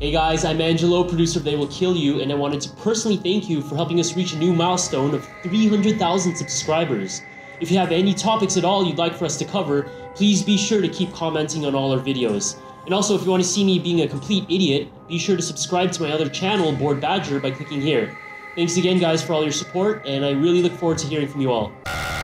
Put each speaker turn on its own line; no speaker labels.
Hey guys, I'm Angelo, producer of They Will Kill You, and I wanted to personally thank you for helping us reach a new milestone of 300,000 subscribers. If you have any topics at all you'd like for us to cover, please be sure to keep commenting on all our videos. And also, if you want to see me being a complete idiot, be sure to subscribe to my other channel, Bored Badger, by clicking here. Thanks again, guys, for all your support, and I really look forward to hearing from you all.